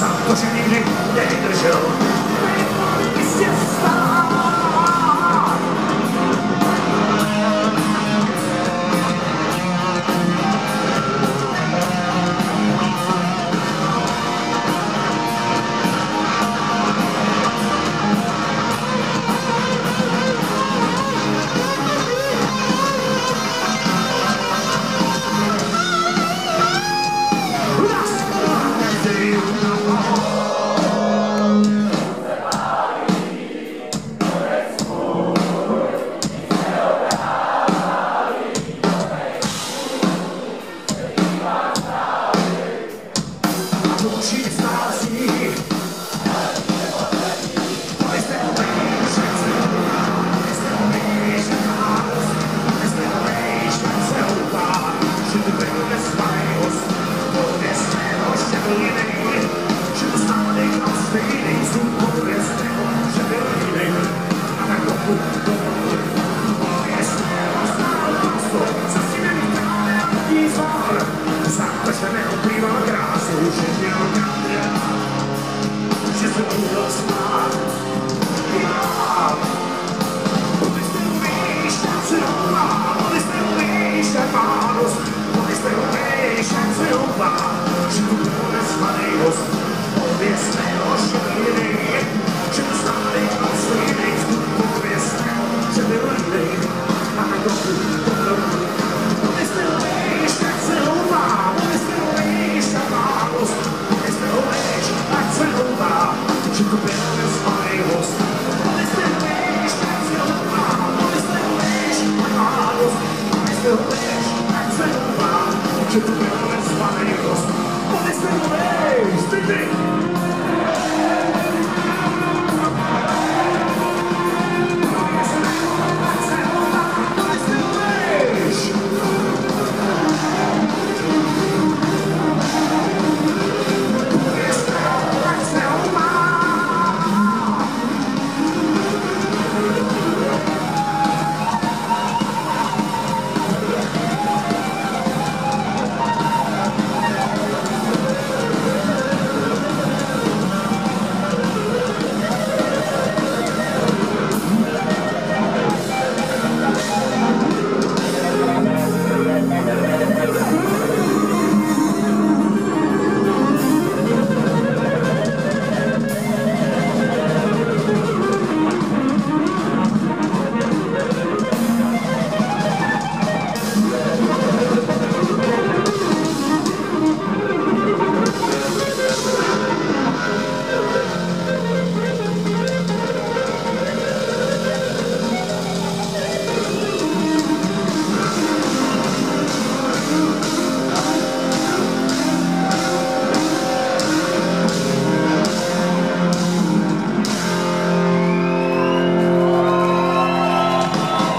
sám, to, že nikdy nedržel. Jistě vstál. she's not. Že jsem neoplýval krásu, že měl kádra Že jsem uděl smát I mám Vůbec neumíš, tak se doufá Vůbec neumíš, tak má dost Vůbec neumíš, tak se doufá Že tu bude svaný dost